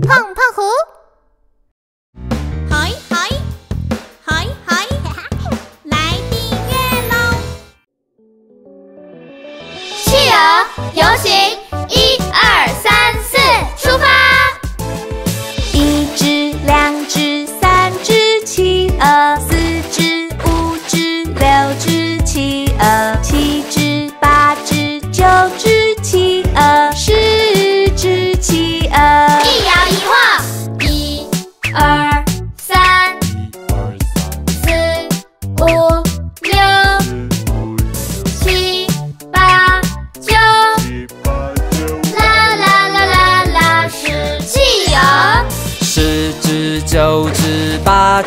胖胖虎，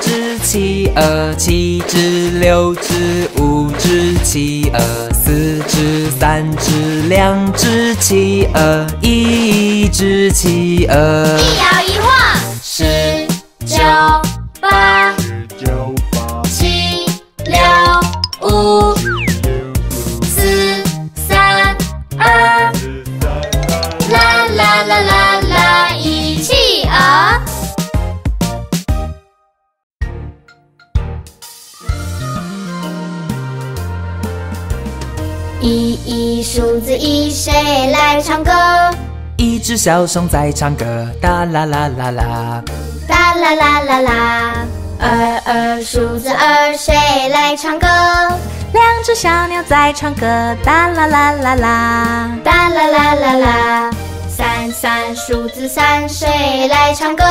只、企鹅，七只、六只、五只企鹅，四只、三只、两只企鹅，一只企鹅。一一数字一，谁来唱歌？一只小熊在唱歌，哒啦啦啦啦。哒啦啦啦啦。二二数字二，谁来唱歌？两只小鸟在唱歌，哒啦啦啦啦。哒啦啦啦啦。三三数字三，谁来唱歌？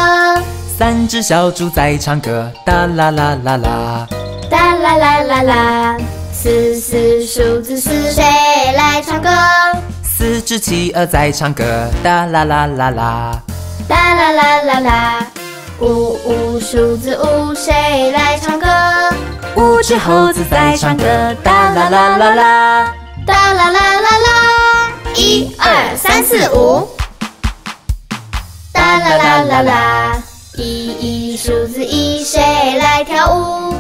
三只小猪在唱歌，哒啦啦啦啦。哒啦啦啦啦。四四数字四，谁来唱歌？四只企鹅在唱歌，哒啦啦啦啦。哒啦啦啦啦。五五数字五，谁来唱歌？五只猴子在唱歌，哒啦啦啦啦。哒啦啦啦啦，一二三四五，哒啦啦啦啦，一一数字一，谁来跳舞？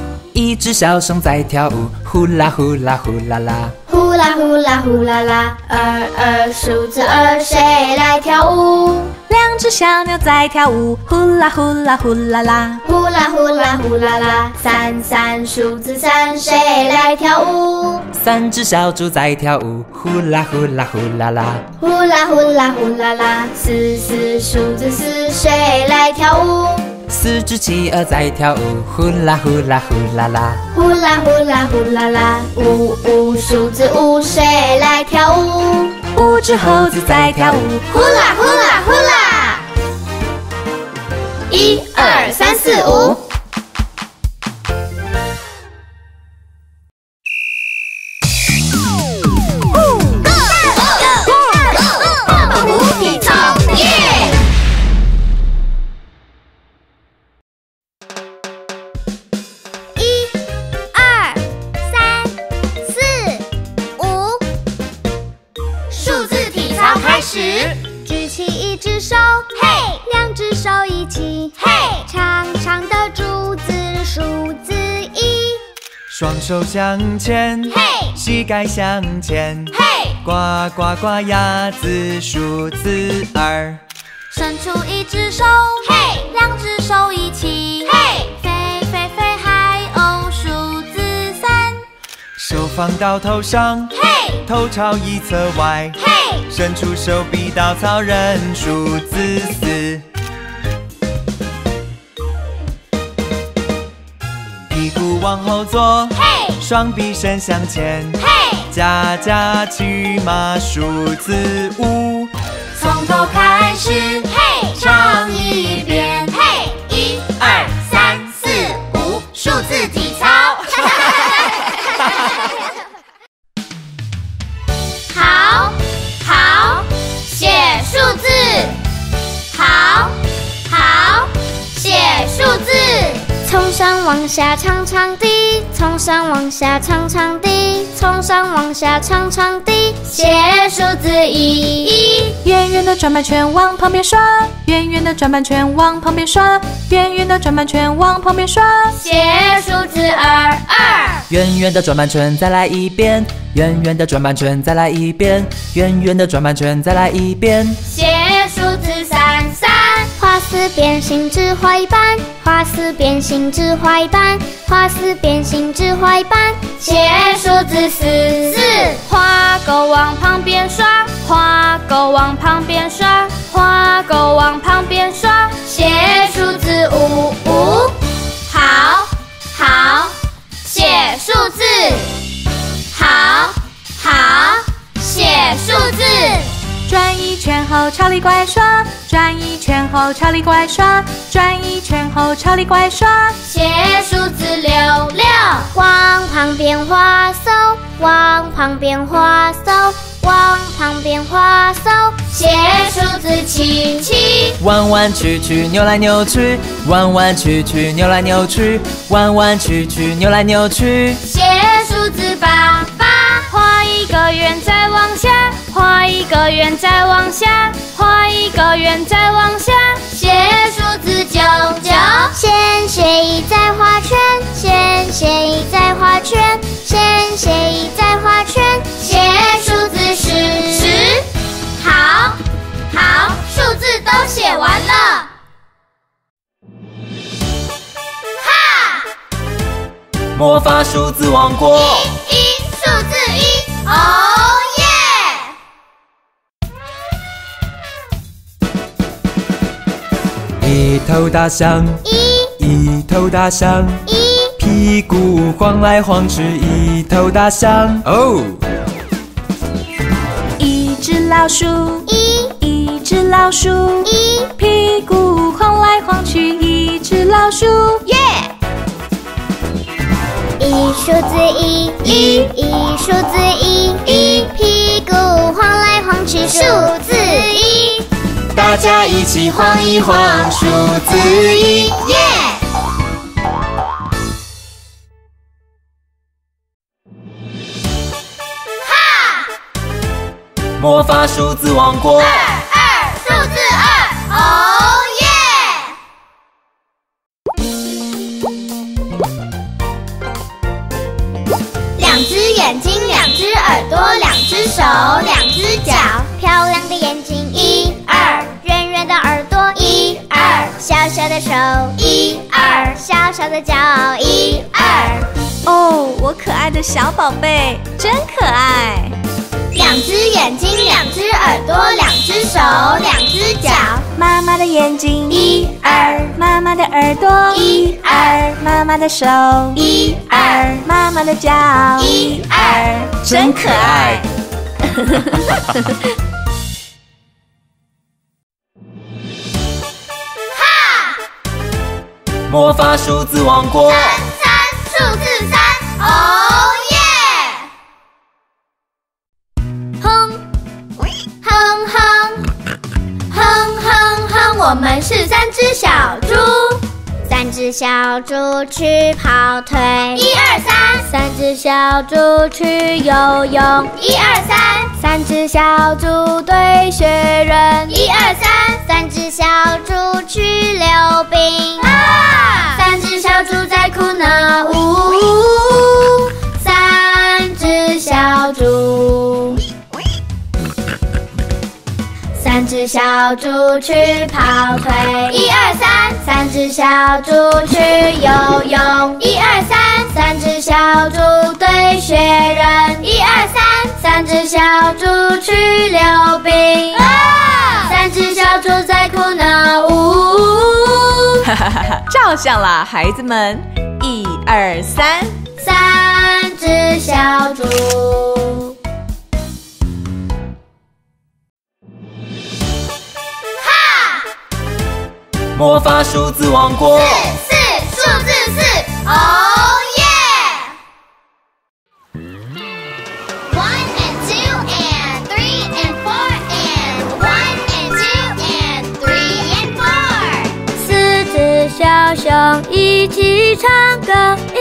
一只小熊在跳舞，呼啦呼啦呼啦啦。呼啦呼啦呼啦啦，二二数字二，谁来跳舞？两只小鸟在跳舞，呼啦呼啦呼啦啦。呼啦呼啦呼啦啦，三三数字三，谁来跳舞？三只小猪在跳舞，呼啦呼啦呼啦啦。呼啦呼啦呼啦啦，四四数字四，谁来跳舞？四只企鹅在跳舞，呼啦呼啦呼啦啦。呼啦呼啦呼啦啦，五五数字五，谁来跳舞？五只猴子在跳舞，呼啦呼啦呼啦，一二三四五。一起，嘿，长长的竹子数字一，双手向前，嘿，膝盖向前，嘿，呱呱呱，鸭子数字二，伸出一只手，嘿，两只手一起，嘿，飞飞飞，海鸥数字三，手放到头上，嘿，头朝一侧歪，嘿，伸出手臂稻草人数字四，往后坐，嘿，双臂伸向前，嘿，加加骑马数字五，从头开始，往下长长的，从上往下长长的，从上往下长长的，写数字一，圆圆的转盘圈往旁边刷，圆圆的转盘圈往旁边刷，圆圆的转盘圈往旁边刷。写数字二二，圆圆的转盘圈再来一遍，圆圆的转盘圈再来一遍，圆圆的转盘圈再来一遍。写数字三四边形指挥板，画四边形指挥板，画四边形指挥板，写数字四。四花狗往旁边刷，花狗往旁边刷，花狗往旁边刷，写数字五圈后超力怪刷，转一圈后超力怪刷，转一圈后超力怪刷，写数字六六，往旁边滑手，往旁边滑手，往旁边滑手，写数字七七，弯弯曲曲，扭来扭去，弯弯曲曲，扭来扭去，弯弯曲曲，扭来扭去。写数字八八，画一个圆再往下，画一个圆再往下，画一个圆再往下，写数字九九，先写一再画圈，先写一再画圈，先写一再画圈，写数字十十，好，好，数字都写完了。哈，魔法数字王国，一数字一，哦一头大象，一。一头大象，一。屁股晃来晃去，一头大象。哦，一只老鼠，一。一只老鼠，一。屁股晃来晃去，一只老鼠，耶！一数字一，一。一数字一，一。屁股晃来晃去，数字一，大家一起晃一晃，数字一。耶！哈，魔法数字王国，二的手一二，小小的脚一二，哦，我可爱的小宝贝，真可爱。两只眼睛，两只耳朵，两只手，两只脚，妈妈的眼睛一二妈妈的耳朵一二妈妈的手一二妈妈的脚一二，真可爱。魔法数字王国，三三数字三，哦耶！哼喂哼哼哼哼哼，我们是三只小猪，三只小猪去跑腿，一二三，三只小猪去游泳，一二三，三只小猪堆雪人，一二三，三只小猪去溜冰，啊！三只小猪在哭呢，呜呜，三只小猪。只小猪去跑腿，一二三，三只小猪去游泳，一二三，三只小猪堆雪人，一二三，三只小猪去溜冰，啊！三只小猪在哭闹，呜呜，哈哈哈哈！照相啦，孩子们！一二三，三只小猪。魔法数字王国，四四数字四，哦耶！One and two and three and four and one and two and three and four。四只小熊一起唱歌，一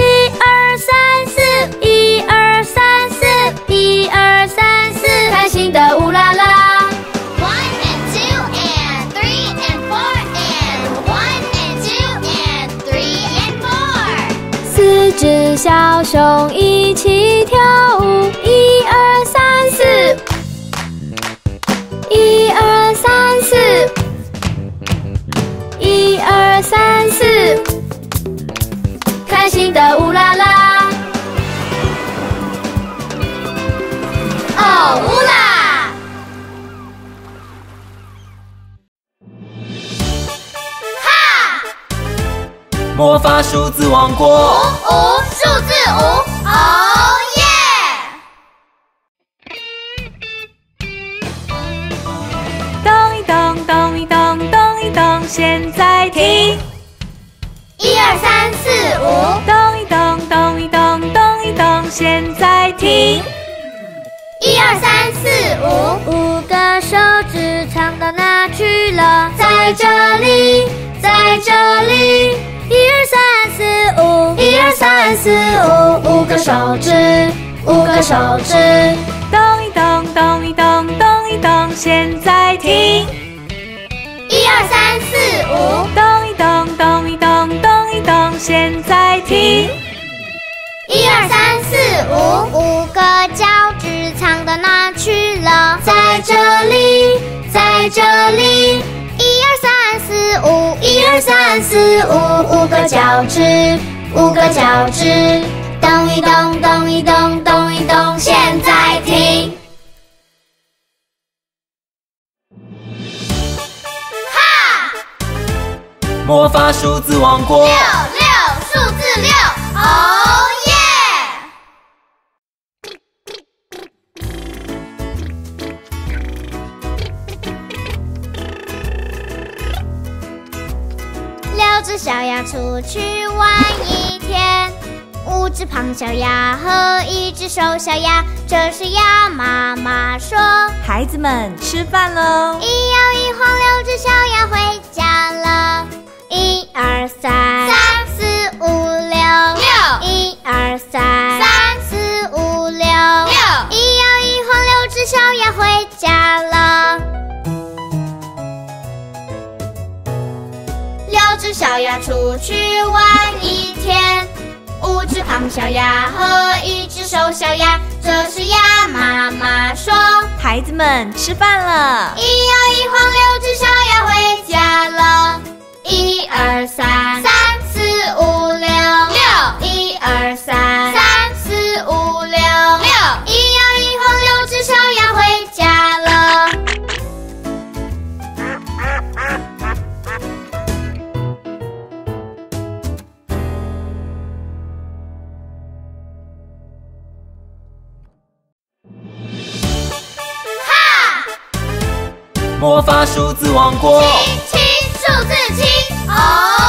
小熊一起跳舞，一二三四，一二三四，一二三四，开心的乌拉拉。哦，乌拉！哈！魔法数字王国，五数字五，哦耶！咚一咚，咚一咚，咚一咚，现在停。一二三四五，咚一咚，咚一咚，咚一咚，现在停。一二三四五，五个手指长到哪去了？在这里，在这里。一二三四五，一二三四五，五个手指，五个手指。咚一咚，咚一咚，咚一咚，现在停。一二三四五，咚一咚，咚一咚，咚一咚，现在停。一二三四五，五个脚趾藏到哪去了？在这里，在这里。一二三四五，一二三四五，五个脚趾，五个脚趾。动一动，动一动，动一动，现在停。哈！魔法数字王国，六六数字六，哦只小鸭出去玩一天，五只胖小鸭和一只瘦小鸭，这时鸭妈妈说。孩子们吃饭喽！一摇一晃，六只小鸭回家了。一二三，三四五六，六。一二三，三只小鸭出去玩一天，五只胖小鸭和一只瘦小鸭。这时鸭妈妈说。孩子们吃饭了！一摇一晃，六只小鸭回家了。一二三，三四五六，六。一二三，魔法数字王国，七七数字七，哦。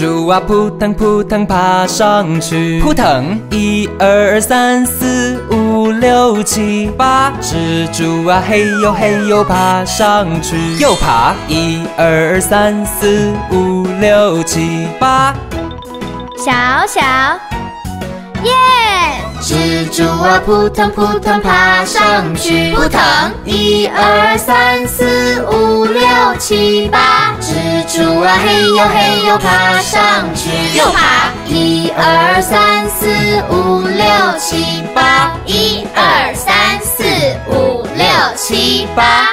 猪啊扑腾扑腾爬上去，扑腾，一二三四五六七。八，蜘蛛啊嘿呦嘿呦爬上去，又爬，一二三四五六七。八，小小，耶！蜘蛛啊扑腾扑腾爬上去，扑腾，一二三四五六七八，蜘蛛啊嘿呦嘿呦爬上去，又爬，一二三四五六七八，一二三四五六七八。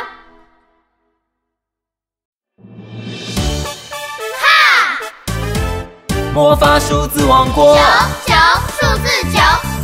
哈！魔法数字王国九，九数字九，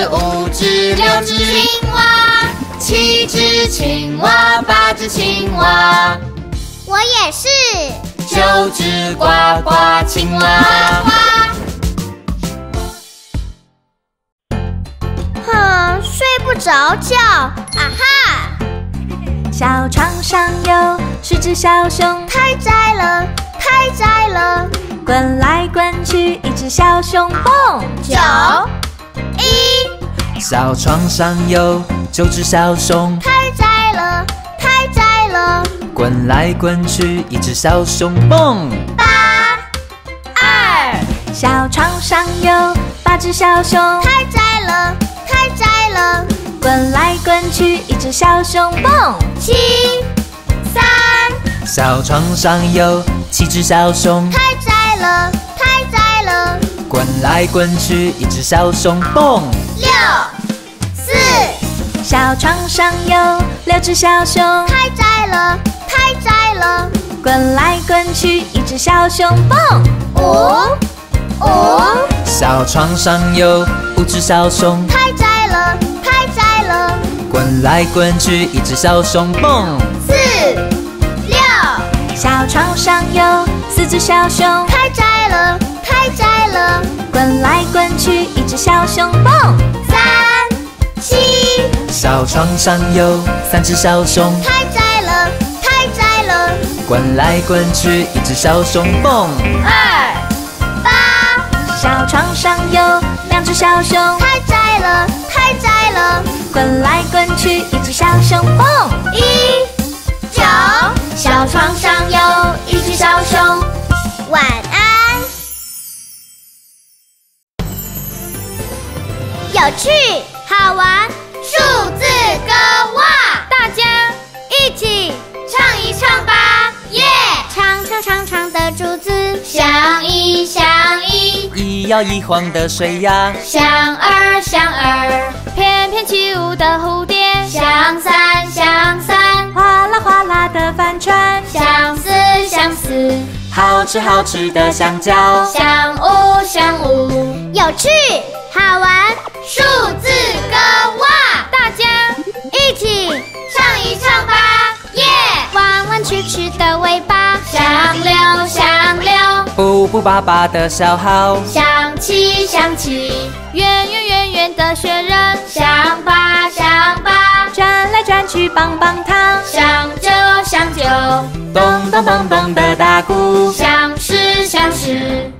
只，五只，六只青蛙，七只青蛙，八只青蛙，我也是。九只呱呱青蛙。哼，睡不着觉。啊哈！小床上有十只小熊，太窄了，太窄了。滚来滚去，一只小熊蹦。九一，小床上有九只小熊，太窄了，太窄了。滚来滚去，一只小熊蹦。八二，小床上有八只小熊，太窄了，太窄了。滚来滚去，一只小熊蹦。七三，小床上有七只小熊，太窄了。滚来滚去，一只小熊蹦。六四，小床上有六只小熊，太窄了，太窄了。滚来滚去，一只小熊蹦。五五，小床上有五只小熊，太窄了，太窄了。滚来滚去，一只小熊蹦。四六，小床上有四只小熊，太窄了，太窄了。滚来滚去，一只小熊蹦。三七，小床上有三只小熊，太窄了，太窄了。滚来滚去，一只小熊蹦。二八，小床上有两只小熊，太窄了，太窄了。滚来滚去，一只小熊蹦。一九，小床上有一只小熊，有趣，好玩，数字歌哇，大家一起唱一唱吧，耶！长长长长的竹子，相一相一，一摇一晃的水呀，相二相二，翩翩起舞的蝴蝶，相三相三，哗啦哗啦的帆船，相四相四，好吃好吃的香蕉。相五相五，有趣，好玩，数字歌哇，大家一起唱一唱吧，耶！弯弯曲曲的尾巴，想溜想溜，布布巴巴的小号，想起想起，圆圆圆圆的雪人，想吧想吧，转来转去棒棒糖，想就想就，咚咚咚咚的大鼓。相识相识。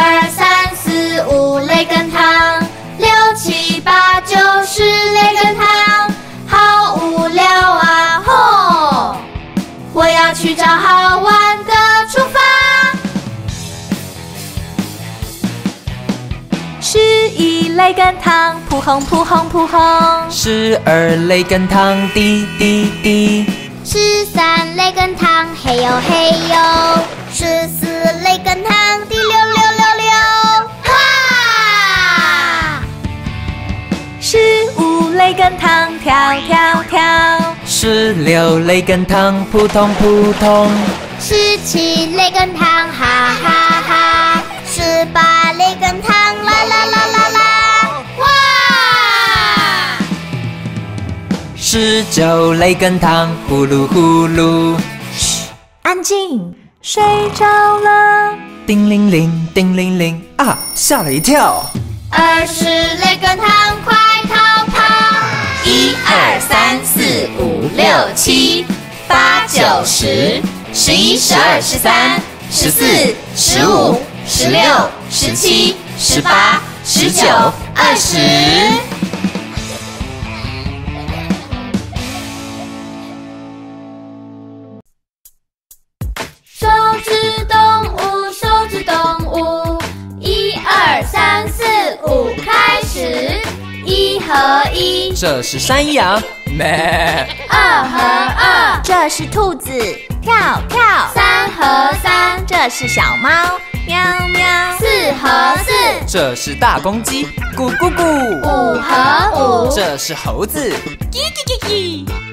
二三四五雷根汤，六七八九十雷根汤，好无聊啊吼！我要去找好玩的出发。十一雷根汤，扑轰扑轰扑轰，十二雷根汤滴滴滴，十三雷根汤，嘿呦嘿呦，十四雷根糖，五雷根糖，跳跳跳，十六雷根糖扑通扑通，十七雷根糖，哈哈哈！十八雷根糖，啦啦啦啦啦！哇！十九雷根糖呼噜呼噜，安静，睡着了。叮铃铃叮铃铃啊，吓了一跳。二十雷根糖，快二三四五六七八九十，十一十二十三十四十五十六十七十八十九二十。这是山羊，咩。二和二，这是兔子，跳跳。三和三，这是小猫，喵喵。四和四，这是大公鸡，咕咕咕。五和五，这是猴子，叽叽叽叽。